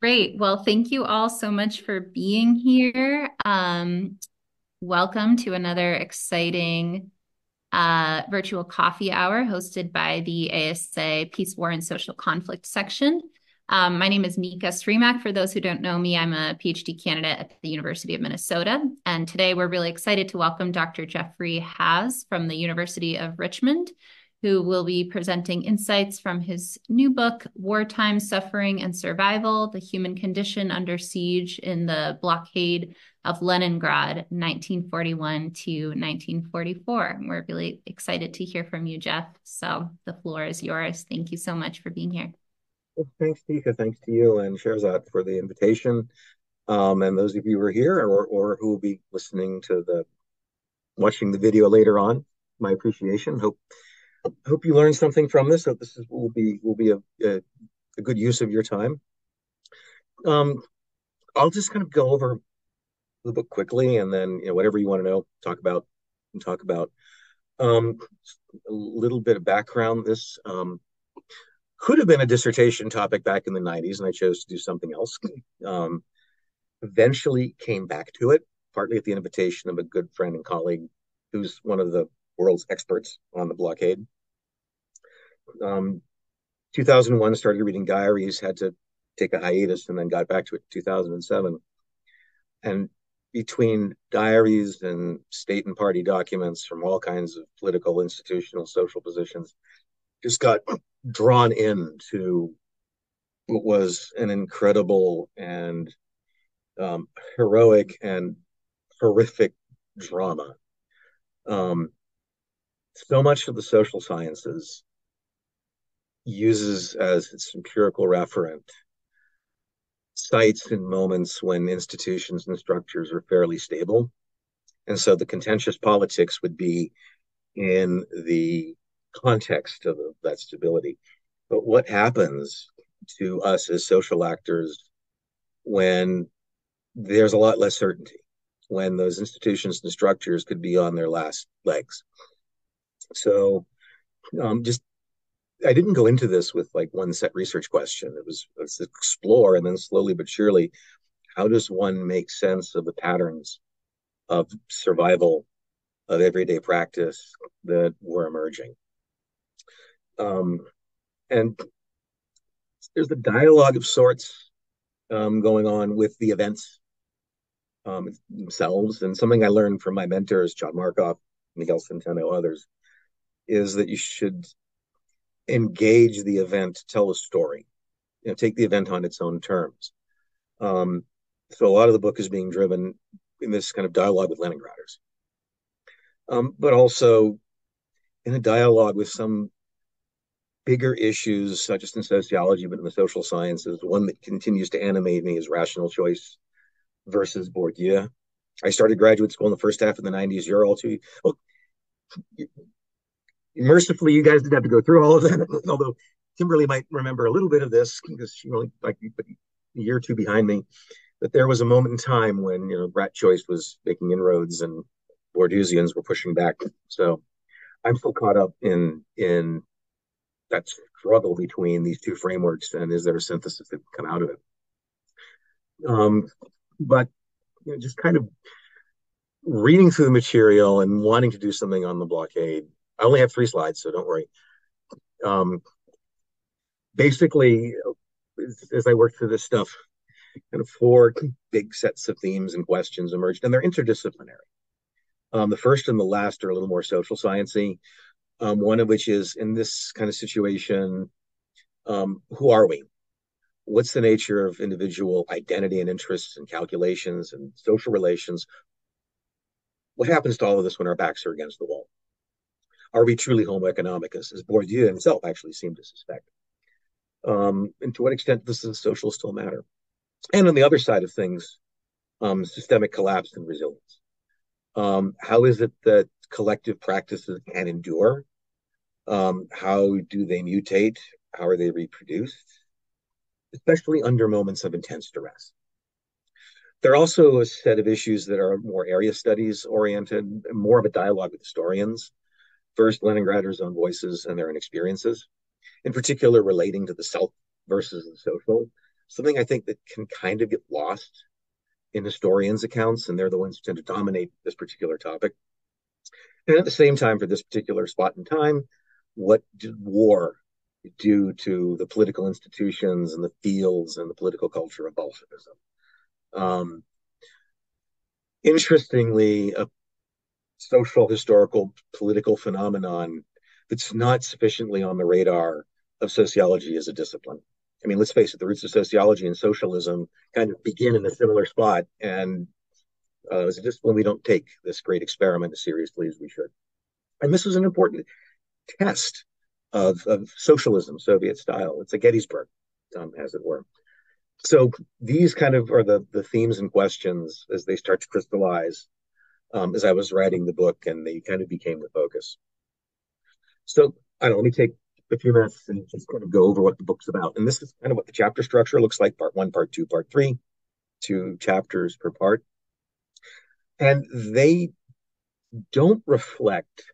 Great. Well, thank you all so much for being here. Um, welcome to another exciting uh, virtual coffee hour hosted by the ASA Peace, War, and Social Conflict section. Um, my name is Mika Srimak. For those who don't know me, I'm a PhD candidate at the University of Minnesota. And today we're really excited to welcome Dr. Jeffrey Hass from the University of Richmond, who will be presenting insights from his new book, Wartime Suffering and Survival The Human Condition Under Siege in the Blockade of Leningrad, 1941 to 1944. We're really excited to hear from you, Jeff. So the floor is yours. Thank you so much for being here. Well, thanks, Tika. Thanks to you and Sehrazat for the invitation. Um, and those of you who are here or, or who will be listening to the watching the video later on, my appreciation. Hope hope you learned something from this. Hope this is, will be will be a, a, a good use of your time. Um, I'll just kind of go over the book quickly, and then you know whatever you want to know, talk about and talk about. Um, a little bit of background. This um, could have been a dissertation topic back in the 90s, and I chose to do something else. Um, eventually came back to it, partly at the invitation of a good friend and colleague who's one of the world's experts on the blockade. Um, 2001, started reading diaries, had to take a hiatus, and then got back to it 2007. And between diaries and state and party documents from all kinds of political, institutional, social positions, just got drawn into what was an incredible and um, heroic and horrific drama. Um, so much of the social sciences uses as its empirical referent sites and moments when institutions and structures are fairly stable. And so the contentious politics would be in the context of that stability. But what happens to us as social actors when there's a lot less certainty, when those institutions and structures could be on their last legs? So, um, just I didn't go into this with like one set research question. It was let's explore, and then slowly but surely, how does one make sense of the patterns of survival of everyday practice that were emerging? Um, and there's a dialogue of sorts um, going on with the events um, themselves. And something I learned from my mentors, John Markoff, Miguel Centeno, others, is that you should engage the event, tell a story, you know, take the event on its own terms. Um, so a lot of the book is being driven in this kind of dialogue with Leningraders, um, but also in a dialogue with some bigger issues, not just in sociology, but in the social sciences. One that continues to animate me is rational choice versus Bourdieu. I started graduate school in the first half of the 90s. You're all too, well, mercifully, you guys didn't have to go through all of that, although Kimberly might remember a little bit of this because she only like a year or two behind me. But there was a moment in time when, you know, rat choice was making inroads and Bourdieusians were pushing back. So I'm still caught up in in that struggle between these two frameworks and is there a synthesis that come out of it um, but you know, just kind of reading through the material and wanting to do something on the blockade i only have three slides so don't worry um, basically as i worked through this stuff kind of four big sets of themes and questions emerged and they're interdisciplinary um, the first and the last are a little more social sciencey um, one of which is in this kind of situation, um, who are we? What's the nature of individual identity and interests and calculations and social relations? What happens to all of this when our backs are against the wall? Are we truly homo economicus, as Bourdieu himself actually seemed to suspect? Um, and to what extent does the social still matter? And on the other side of things, um, systemic collapse and resilience. Um, how is it that collective practices can endure um, how do they mutate? How are they reproduced? Especially under moments of intense duress. There are also a set of issues that are more area studies oriented, more of a dialogue with historians. First, Leningraders' own voices and their own experiences, in particular relating to the self versus the social. something I think that can kind of get lost in historians' accounts, and they're the ones who tend to dominate this particular topic. And at the same time, for this particular spot in time, what did war do to the political institutions and the fields and the political culture of Bolshevism? Um, interestingly, a social, historical, political phenomenon that's not sufficiently on the radar of sociology as a discipline. I mean, let's face it, the roots of sociology and socialism kind of begin in a similar spot. And uh, as a discipline, we don't take this great experiment as seriously as we should. And this was an important test of, of socialism, Soviet style. It's a Gettysburg, um, as it were. So these kind of are the, the themes and questions as they start to crystallize um, as I was writing the book, and they kind of became the focus. So I don't let me take a few minutes and just kind of go over what the book's about. And this is kind of what the chapter structure looks like part one, part two, part three, two chapters per part. And they don't reflect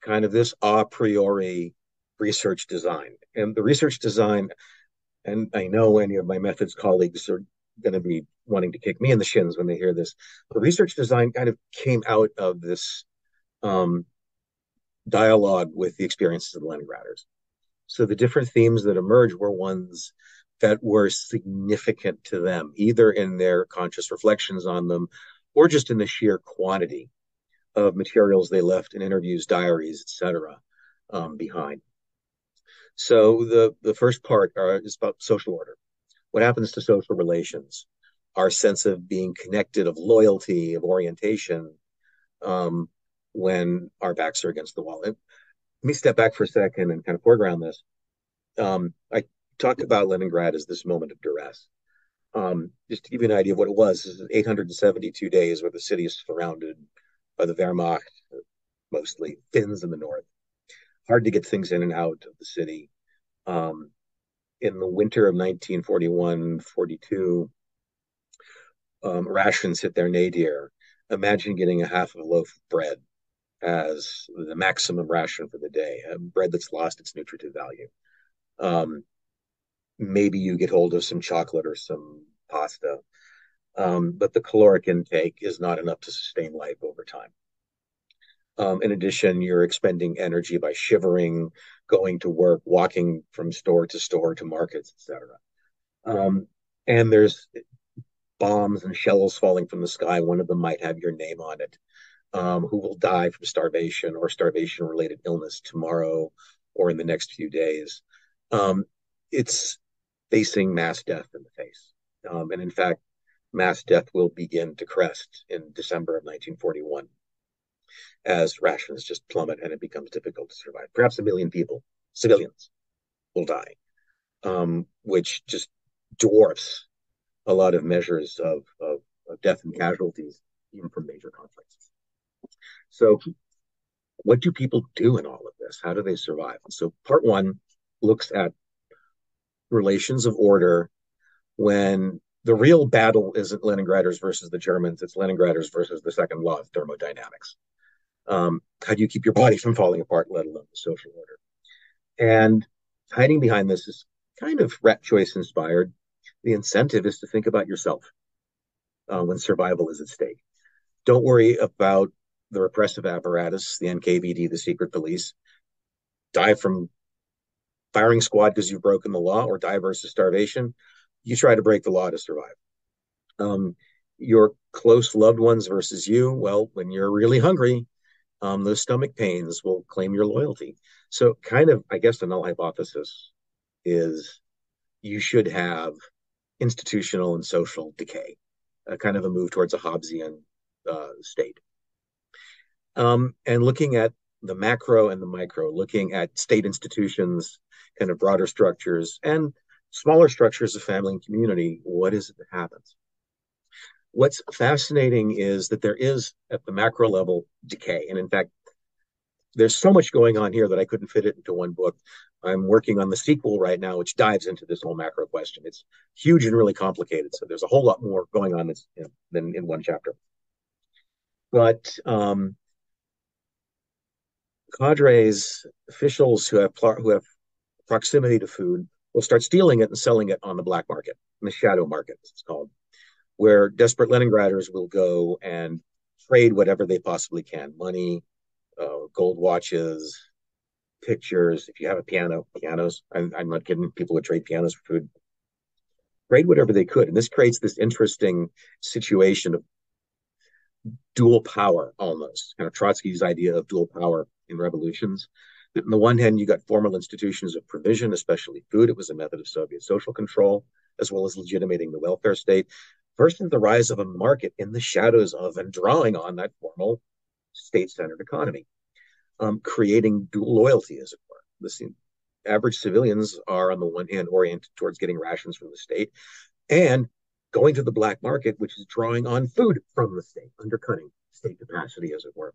kind of this a priori research design. And the research design, and I know any of my methods colleagues are going to be wanting to kick me in the shins when they hear this. The research design kind of came out of this um, dialogue with the experiences of the Leningraders. So the different themes that emerged were ones that were significant to them, either in their conscious reflections on them or just in the sheer quantity of materials they left in interviews, diaries, etc., um, behind. So the the first part are, is about social order. What happens to social relations? Our sense of being connected, of loyalty, of orientation, um, when our backs are against the wall. And let me step back for a second and kind of foreground this. Um, I talked about Leningrad as this moment of duress. Um, just to give you an idea of what it was, this is 872 days where the city is surrounded by the Wehrmacht, mostly Finns in the north. Hard to get things in and out of the city. Um, in the winter of 1941 42, um, rations hit their nadir. Imagine getting a half of a loaf of bread as the maximum ration for the day, a bread that's lost its nutritive value. Um, maybe you get hold of some chocolate or some pasta, um, but the caloric intake is not enough to sustain life over time. Um, in addition, you're expending energy by shivering, going to work, walking from store to store to markets, etc. Um, and there's bombs and shells falling from the sky. One of them might have your name on it um, who will die from starvation or starvation related illness tomorrow or in the next few days. Um, it's facing mass death in the face. Um, and in fact, mass death will begin to crest in December of 1941 as rations just plummet and it becomes difficult to survive. Perhaps a million people, civilians, will die, um, which just dwarfs a lot of measures of, of, of death and casualties, even from major conflicts. So, what do people do in all of this? How do they survive? So, part one looks at relations of order when the real battle isn't Leningraders versus the Germans, it's Leningraders versus the second law of thermodynamics. Um, how do you keep your body from falling apart, let alone the social order? And hiding behind this is kind of rat choice inspired. The incentive is to think about yourself uh, when survival is at stake. Don't worry about the repressive apparatus, the NKVD, the secret police, die from firing squad because you've broken the law or die versus starvation, you try to break the law to survive. Um, your close loved ones versus you, well, when you're really hungry, um, those stomach pains will claim your loyalty. So, kind of, I guess, the null hypothesis is you should have institutional and social decay, a kind of a move towards a Hobbesian uh, state um, and looking at the macro and the micro, looking at state institutions, kind of broader structures, and smaller structures of family and community. What is it that happens? What's fascinating is that there is, at the macro level, decay. And in fact, there's so much going on here that I couldn't fit it into one book. I'm working on the sequel right now, which dives into this whole macro question. It's huge and really complicated. So there's a whole lot more going on than in one chapter. But um, cadres, officials who have who have proximity to food will start stealing it and selling it on the black market, in the shadow market, it's called, where desperate Leningraders will go and trade whatever they possibly can money, uh, gold watches, pictures. If you have a piano, pianos. I'm, I'm not kidding. People would trade pianos for food. Trade whatever they could. And this creates this interesting situation of dual power almost, kind of Trotsky's idea of dual power in revolutions. That On the one hand, you got formal institutions of provision, especially food. It was a method of Soviet social control, as well as legitimating the welfare state, versus the rise of a market in the shadows of and drawing on that formal state centered economy, um, creating dual loyalty, as it were. The average civilians are, on the one hand, oriented towards getting rations from the state and going to the black market, which is drawing on food from the state, undercutting state capacity, as it were.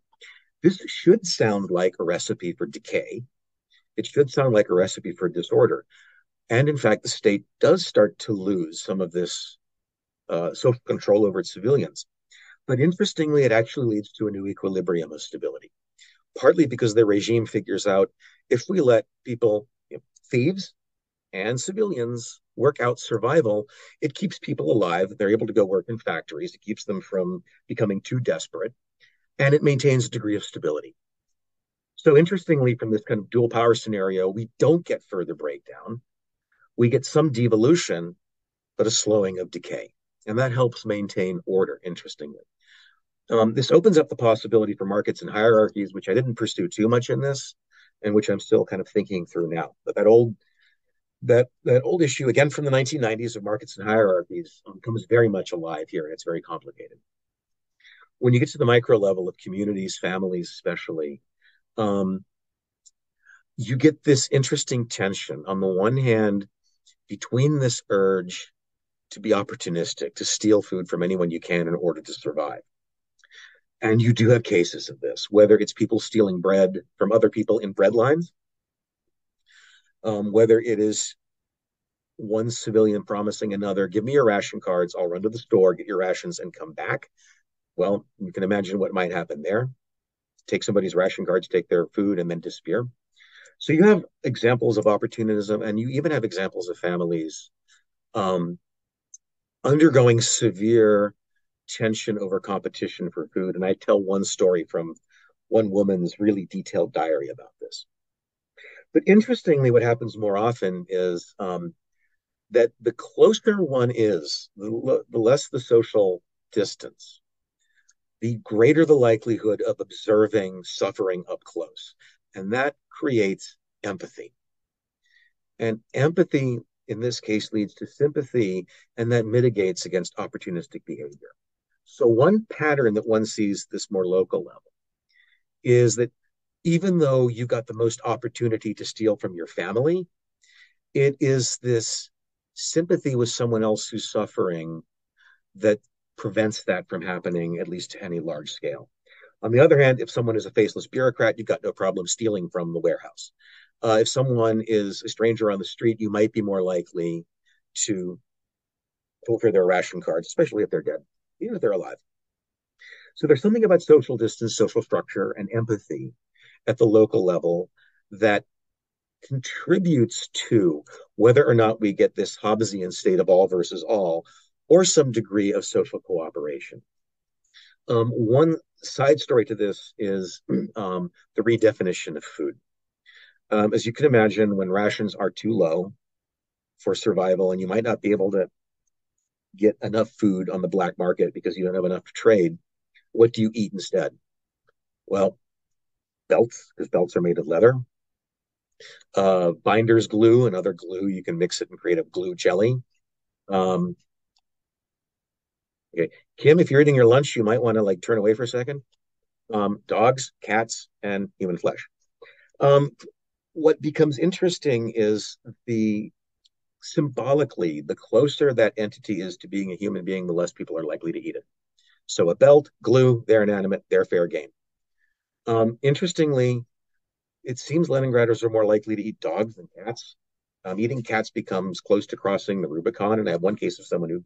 This should sound like a recipe for decay. It should sound like a recipe for disorder. And in fact, the state does start to lose some of this uh, social control over its civilians. But interestingly, it actually leads to a new equilibrium of stability, partly because the regime figures out if we let people, you know, thieves and civilians, work out survival, it keeps people alive. They're able to go work in factories. It keeps them from becoming too desperate, and it maintains a degree of stability. So, interestingly, from this kind of dual power scenario, we don't get further breakdown. We get some devolution, but a slowing of decay. And that helps maintain order, interestingly. Um, this opens up the possibility for markets and hierarchies, which I didn't pursue too much in this, and which I'm still kind of thinking through now. But that old that that old issue again from the 1990s of markets and hierarchies um, comes very much alive here, and it's very complicated. When you get to the micro level of communities, families, especially, um, you get this interesting tension. On the one hand, between this urge to be opportunistic, to steal food from anyone you can in order to survive, and you do have cases of this, whether it's people stealing bread from other people in bread lines, um, whether it is one civilian promising another, give me your ration cards, I'll run to the store, get your rations, and come back. Well, you can imagine what might happen there. Take somebody's ration cards, take their food, and then disappear. So you have examples of opportunism, and you even have examples of families um, undergoing severe tension over competition for food. And I tell one story from one woman's really detailed diary about this. But interestingly, what happens more often is um, that the closer one is, the, the less the social distance, the greater the likelihood of observing suffering up close. And that creates empathy. And empathy in this case leads to sympathy, and that mitigates against opportunistic behavior. So, one pattern that one sees this more local level is that even though you got the most opportunity to steal from your family, it is this sympathy with someone else who's suffering that prevents that from happening, at least to any large scale. On the other hand, if someone is a faceless bureaucrat, you've got no problem stealing from the warehouse. Uh, if someone is a stranger on the street, you might be more likely to pull for their ration cards, especially if they're dead even if they're alive. So there's something about social distance, social structure, and empathy at the local level that contributes to whether or not we get this Hobbesian state of all versus all, or some degree of social cooperation. Um, one side story to this is um, the redefinition of food. Um, as you can imagine, when rations are too low for survival, and you might not be able to get enough food on the black market because you don't have enough to trade, what do you eat instead? Well, belts, because belts are made of leather. Uh, binders glue, another glue, you can mix it and create a glue jelly. Um, okay, Kim, if you're eating your lunch, you might want to like turn away for a second. Um, dogs, cats, and human flesh. Um, what becomes interesting is the symbolically, the closer that entity is to being a human being, the less people are likely to eat it. So a belt, glue, they're inanimate, they're fair game. Um, interestingly, it seems Leningraders are more likely to eat dogs than cats. Um, eating cats becomes close to crossing the Rubicon, and I have one case of someone who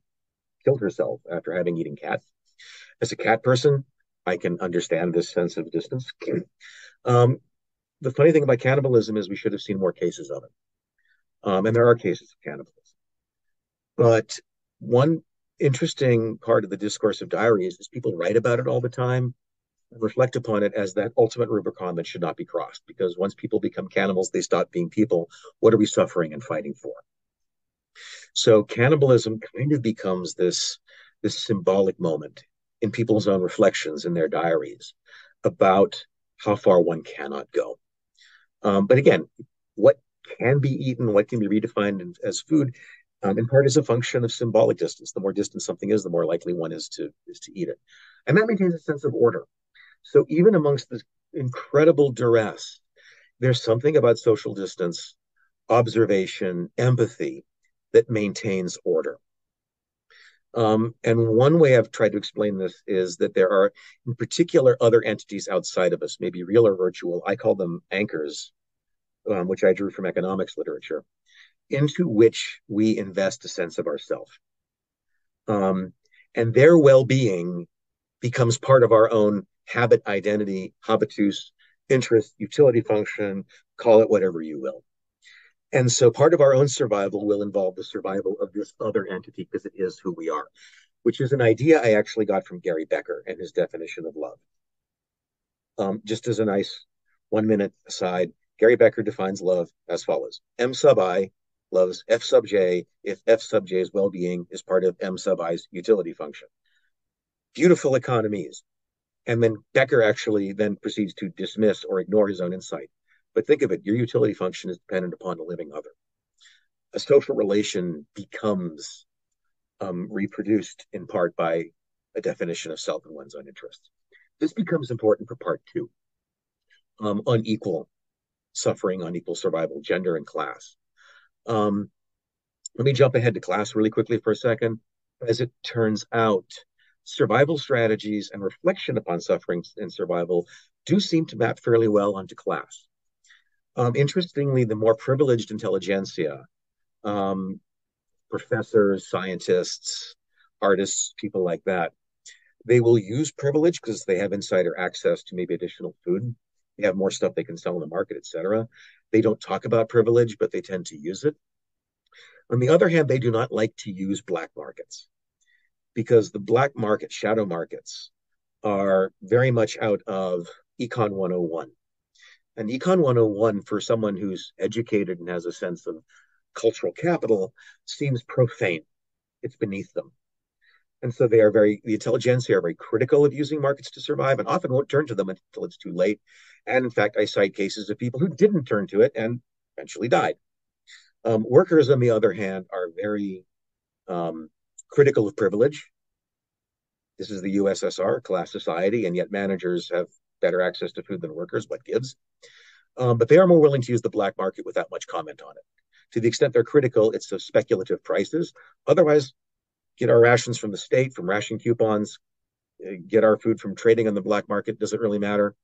killed herself after having eaten cat. As a cat person, I can understand this sense of distance. Um, the funny thing about cannibalism is we should have seen more cases of it. Um, and there are cases of cannibalism. But one interesting part of the discourse of diaries is people write about it all the time and reflect upon it as that ultimate Rubicon that should not be crossed. Because once people become cannibals, they stop being people. What are we suffering and fighting for? So cannibalism kind of becomes this, this symbolic moment in people's own reflections in their diaries about how far one cannot go. Um, but again, what can be eaten, what can be redefined as food, um, in part is a function of symbolic distance. The more distant something is, the more likely one is to is to eat it, and that maintains a sense of order. So even amongst this incredible duress, there's something about social distance, observation, empathy that maintains order. Um, and one way I've tried to explain this is that there are, in particular, other entities outside of us, maybe real or virtual. I call them anchors, um, which I drew from economics literature, into which we invest a sense of ourself. Um, and their well-being becomes part of our own habit, identity, habitus, interest, utility function, call it whatever you will. And so part of our own survival will involve the survival of this other entity because it is who we are, which is an idea I actually got from Gary Becker and his definition of love. Um, just as a nice one minute aside, Gary Becker defines love as follows M sub I loves F sub J if F sub J's well being is part of M sub I's utility function. Beautiful economies. And then Becker actually then proceeds to dismiss or ignore his own insight. But think of it your utility function is dependent upon a living other. A social relation becomes um, reproduced in part by a definition of self and one's own interests. This becomes important for part two um, unequal suffering, unequal survival, gender, and class. Um, let me jump ahead to class really quickly for a second. As it turns out, survival strategies and reflection upon suffering and survival do seem to map fairly well onto class. Um, interestingly, the more privileged intelligentsia, um, professors, scientists, artists, people like that, they will use privilege because they have insider access to maybe additional food. They have more stuff they can sell in the market, etc. They don't talk about privilege, but they tend to use it. On the other hand, they do not like to use black markets because the black market, shadow markets, are very much out of Econ 101 and Econ 101 for someone who's educated and has a sense of cultural capital seems profane. It's beneath them. And so they are very, the intelligentsia are very critical of using markets to survive and often won't turn to them until it's too late. And in fact, I cite cases of people who didn't turn to it and eventually died. Um, workers, on the other hand, are very um, critical of privilege. This is the USSR, class society, and yet managers have better access to food than workers. What gives? Um, but they are more willing to use the black market without much comment on it. To the extent they're critical, it's of speculative prices. Otherwise, get our rations from the state, from ration coupons, uh, get our food from trading on the black market. Doesn't really matter.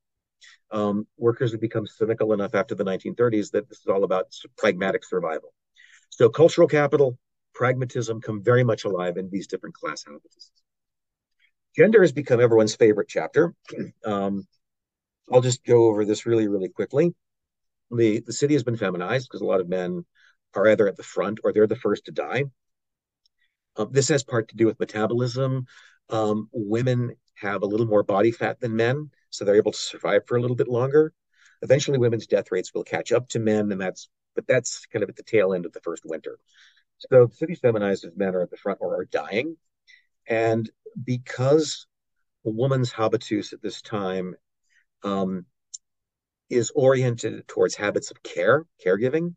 Um, workers have become cynical enough after the 1930s that this is all about pragmatic survival. So cultural capital, pragmatism come very much alive in these different class habits. Gender has become everyone's favorite chapter. Um, I'll just go over this really, really quickly. The, the city has been feminized because a lot of men are either at the front or they're the first to die. Um, this has part to do with metabolism. Um, women have a little more body fat than men, so they're able to survive for a little bit longer. Eventually, women's death rates will catch up to men, and that's but that's kind of at the tail end of the first winter. So the feminized as men are at the front or are dying, and because a woman's habitus at this time um, is oriented towards habits of care, caregiving,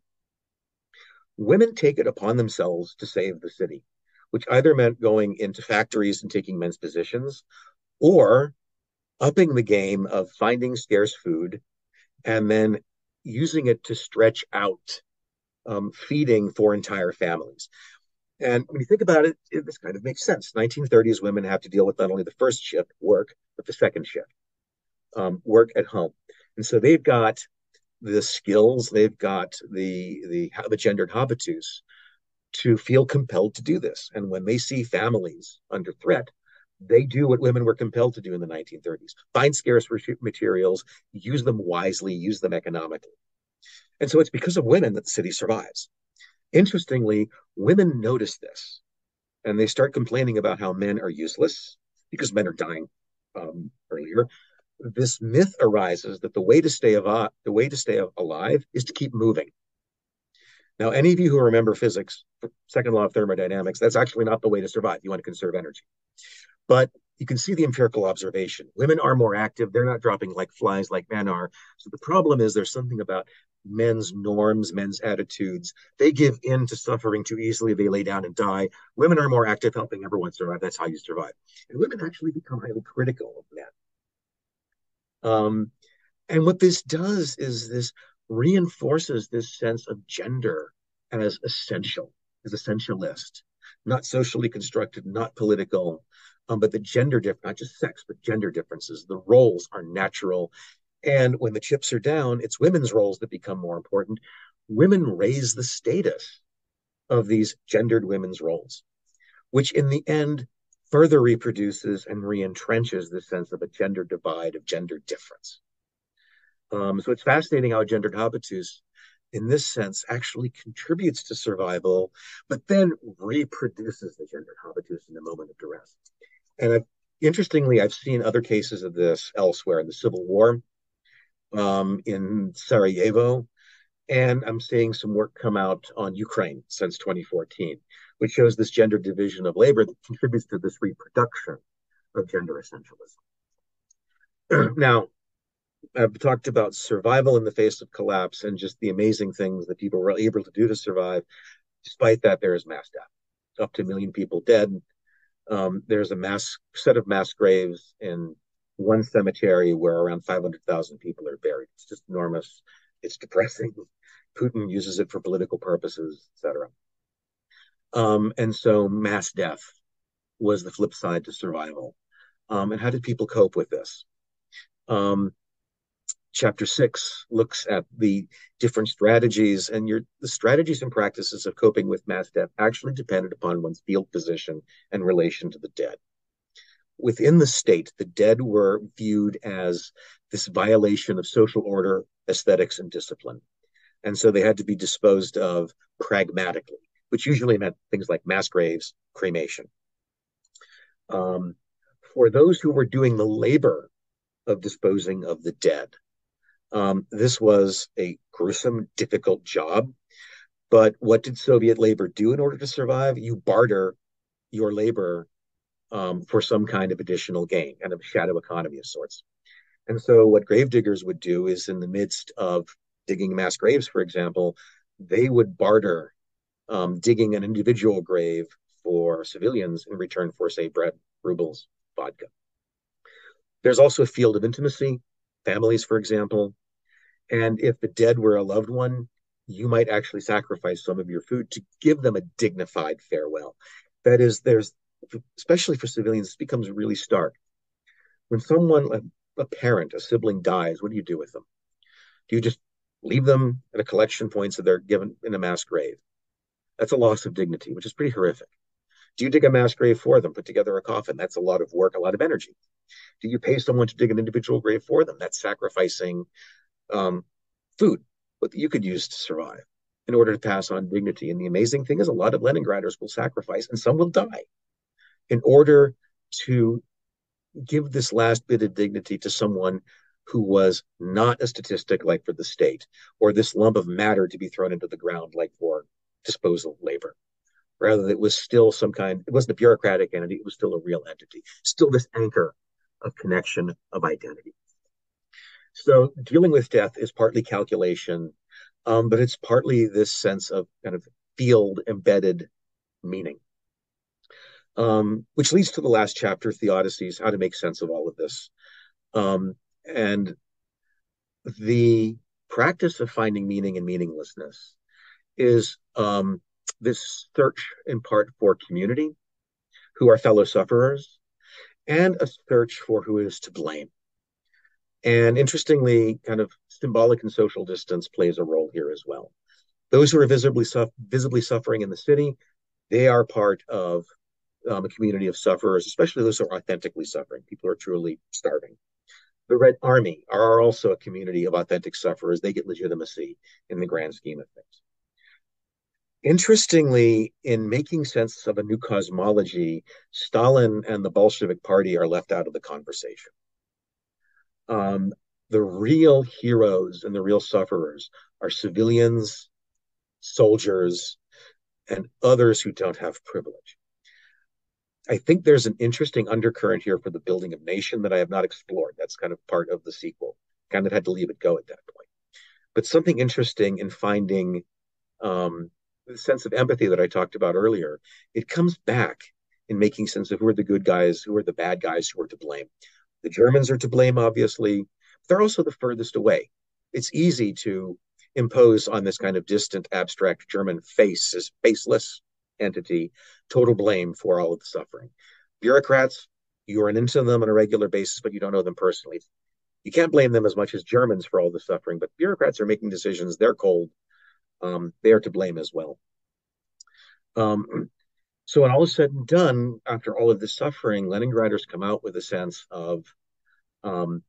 women take it upon themselves to save the city, which either meant going into factories and taking men's positions or upping the game of finding scarce food and then using it to stretch out um, feeding for entire families. And when you think about it, it, this kind of makes sense. 1930s women have to deal with not only the first shift, work, but the second shift um, work at home. And so they've got the skills, they've got the the the gendered habitus to feel compelled to do this. And when they see families under threat, they do what women were compelled to do in the 1930s: find scarce materials, use them wisely, use them economically. And so it's because of women that the city survives. Interestingly, women notice this and they start complaining about how men are useless because men are dying um, earlier. This myth arises that the way to stay alive, the way to stay alive is to keep moving. Now, any of you who remember physics, second law of thermodynamics, that's actually not the way to survive. You want to conserve energy. But you can see the empirical observation. Women are more active. They're not dropping like flies like men are. So the problem is there's something about men's norms, men's attitudes. They give in to suffering too easily. They lay down and die. Women are more active, helping everyone survive. That's how you survive. And women actually become highly critical of men. Um, and what this does is this reinforces this sense of gender as essential, as essentialist, not socially constructed, not political, um, but the gender difference, not just sex, but gender differences. The roles are natural. And when the chips are down, it's women's roles that become more important. Women raise the status of these gendered women's roles, which in the end further reproduces and reentrenches the sense of a gender divide, of gender difference. Um, so it's fascinating how a gendered habitus, in this sense, actually contributes to survival, but then reproduces the gendered habitus in the moment of duress. And I've, interestingly, I've seen other cases of this elsewhere in the Civil War, um, in Sarajevo, and I'm seeing some work come out on Ukraine since 2014, which shows this gender division of labor that contributes to this reproduction of gender essentialism. now, I've talked about survival in the face of collapse and just the amazing things that people were able to do to survive. Despite that, there is mass death, up to a million people dead. Um, there's a mass set of mass graves in one cemetery where around 500,000 people are buried. It's just enormous. It's depressing. Putin uses it for political purposes, etc. Um, and so mass death was the flip side to survival. Um, and how did people cope with this? Um, chapter six looks at the different strategies and your the strategies and practices of coping with mass death actually depended upon one's field position and relation to the dead. Within the state the dead were viewed as this violation of social order aesthetics and discipline. And so they had to be disposed of pragmatically which usually meant things like mass graves cremation. Um, for those who were doing the labor of disposing of the dead um, this was a gruesome, difficult job. But what did Soviet labor do in order to survive? You barter your labor um, for some kind of additional gain, kind of shadow economy of sorts. And so, what gravediggers would do is, in the midst of digging mass graves, for example, they would barter um, digging an individual grave for civilians in return for, say, bread, rubles, vodka. There's also a field of intimacy. Families, for example, and if the dead were a loved one, you might actually sacrifice some of your food to give them a dignified farewell. That is, there's, especially for civilians, this becomes really stark. When someone, a, a parent, a sibling dies, what do you do with them? Do you just leave them at a collection point so they're given in a mass grave? That's a loss of dignity, which is pretty horrific. Do you dig a mass grave for them, put together a coffin? That's a lot of work, a lot of energy. Do you pay someone to dig an individual grave for them? That's sacrificing um, food that you could use to survive in order to pass on dignity. And the amazing thing is, a lot of Leningraders will sacrifice, and some will die in order to give this last bit of dignity to someone who was not a statistic like for the state, or this lump of matter to be thrown into the ground like for disposal labor. Rather, it was still some kind, it wasn't a bureaucratic entity, it was still a real entity, still this anchor of connection of identity. So dealing with death is partly calculation, um, but it's partly this sense of kind of field embedded meaning. Um, which leads to the last chapter, Theodicies, how to make sense of all of this. Um, and the practice of finding meaning and meaninglessness is um, this search in part for community, who are fellow sufferers, and a search for who is to blame. And interestingly, kind of symbolic and social distance plays a role here as well. Those who are visibly, visibly suffering in the city, they are part of um, a community of sufferers, especially those who are authentically suffering, people who are truly starving. The Red Army are also a community of authentic sufferers. They get legitimacy in the grand scheme of things. Interestingly, in making sense of a new cosmology, Stalin and the Bolshevik Party are left out of the conversation. Um, the real heroes and the real sufferers are civilians, soldiers, and others who don't have privilege. I think there's an interesting undercurrent here for the building of nation that I have not explored. That's kind of part of the sequel. Kind of had to leave it go at that point. But something interesting in finding um, the sense of empathy that I talked about earlier, it comes back in making sense of who are the good guys, who are the bad guys, who are to blame. The Germans are to blame, obviously. They're also the furthest away. It's easy to impose on this kind of distant, abstract German face, faceless entity, total blame for all of the suffering. Bureaucrats, you run into them on a regular basis, but you don't know them personally. You can't blame them as much as Germans for all the suffering, but bureaucrats are making decisions. They're cold um, they are to blame as well. Um, so when all is said and done, after all of this suffering, Leningraders come out with a sense of um,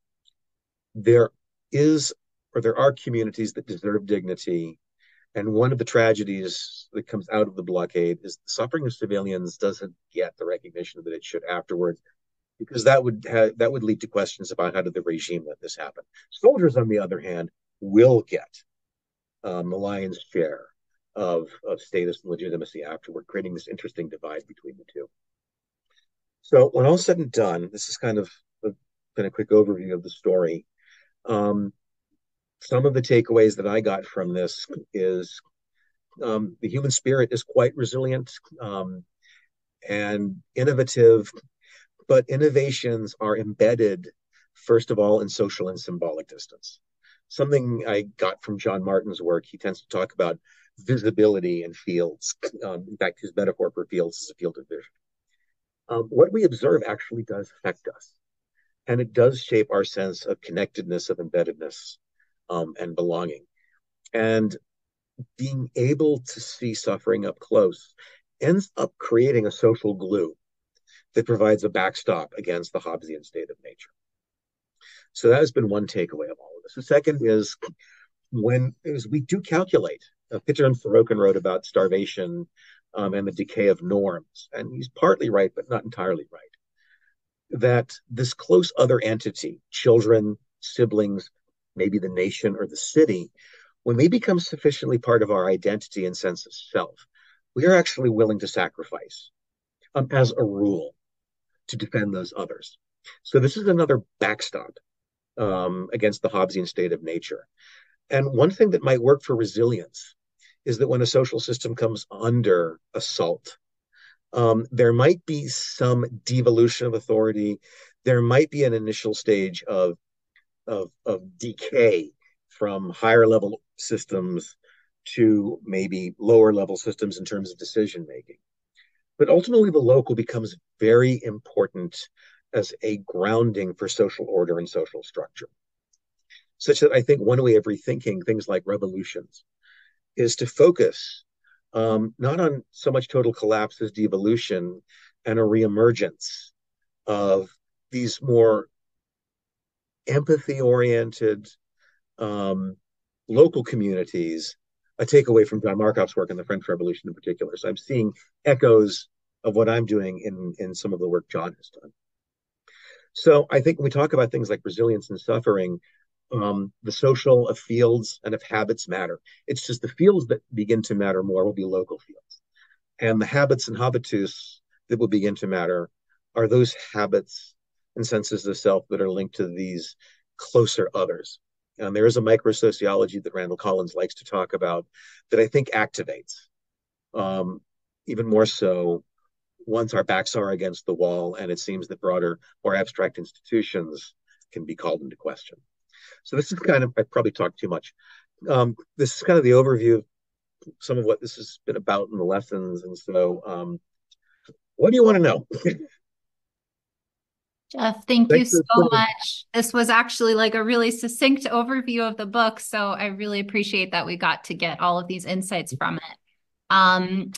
there is or there are communities that deserve dignity. And one of the tragedies that comes out of the blockade is the suffering of civilians doesn't get the recognition that it should afterwards, because that would have, that would lead to questions about how did the regime let this happen. Soldiers, on the other hand, will get um, the lion's share of, of status and legitimacy afterward, creating this interesting divide between the two. So when all said and done, this is kind of a, been a quick overview of the story. Um, some of the takeaways that I got from this is um, the human spirit is quite resilient um, and innovative, but innovations are embedded, first of all, in social and symbolic distance something I got from John Martin's work. He tends to talk about visibility in fields. Um, in fact, his metaphor for fields is a field of vision. Um, what we observe actually does affect us, and it does shape our sense of connectedness, of embeddedness, um, and belonging. And being able to see suffering up close ends up creating a social glue that provides a backstop against the Hobbesian state of nature. So that has been one takeaway of all of this. The second is when is we do calculate. Uh, Pitirim Sorokin wrote about starvation um, and the decay of norms, and he's partly right, but not entirely right. That this close other entity, children, siblings, maybe the nation or the city, when they become sufficiently part of our identity and sense of self, we are actually willing to sacrifice um, as a rule to defend those others. So this is another backstop um, against the Hobbesian state of nature. And one thing that might work for resilience is that when a social system comes under assault, um, there might be some devolution of authority. There might be an initial stage of, of, of decay from higher level systems to maybe lower level systems in terms of decision making. But ultimately, the local becomes very important as a grounding for social order and social structure. Such that I think one way of rethinking things like revolutions is to focus um, not on so much total collapse as devolution and a reemergence of these more empathy oriented um, local communities, a takeaway from John Markoff's work in the French Revolution in particular. So I'm seeing echoes of what I'm doing in, in some of the work John has done. So I think when we talk about things like resilience and suffering, um, the social of fields and of habits matter. It's just the fields that begin to matter more will be local fields. And the habits and habitus that will begin to matter are those habits and senses of self that are linked to these closer others. And there is a microsociology that Randall Collins likes to talk about that I think activates um, even more so once our backs are against the wall and it seems that broader, more abstract institutions can be called into question. So this is kind of, I probably talked too much. Um, this is kind of the overview of some of what this has been about in the lessons. And so um, what do you want to know? Jeff, thank Thanks you so much. This was actually like a really succinct overview of the book. So I really appreciate that we got to get all of these insights from it. Um,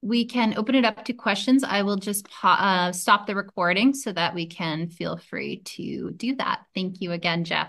we can open it up to questions. I will just uh, stop the recording so that we can feel free to do that. Thank you again, Jeff.